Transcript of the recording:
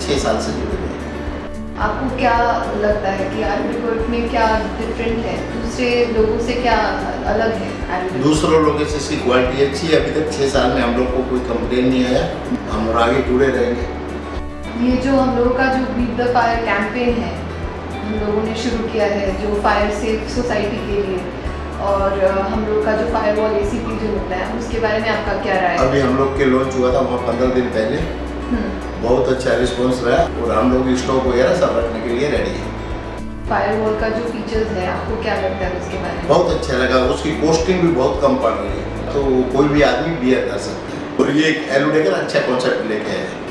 छः साल से जुड़े हुए हैं। आपको क्या लगता है कि आयुर्वेद में क्या डिफरेंट है? दूसरे लोगों से क्या अलग है दूसरों लोगों से इसकी क्वालिटी अच्छी है। अभी तक छः साल में हम लोग को कोई कंप्लेन नहीं आया। हम और आगे जुड़े रहेंगे। ये जो हम लोगों का जो बीट द फायर कैंपेन है हम लोगों ने शुरू किया है जो फायर सेफ़ सोसाइटी के लिए। और हम लोग का जो फायर वॉल ए जो होता है उसके बारे में आपका क्या राय है? अभी हम लोग के लॉन्च हुआ था वहाँ पंद्रह दिन पहले। बहुत अच्छा रिस्पॉन्स रहा और हम लोग स्टॉक वगैरह सब रखने के लिए रेडी है। फायरवॉल का जो फीचर्स है आपको क्या लगता है उसके बारे में? बहुत अच्छा लगा उसकी कॉस्टिंग भी बहुत कम पड़ रही है। तो कोई भी आदमी बियर कर सकता है। और ये एक एलोडेकर अच्छा कॉन्सेप्ट लेके आया है।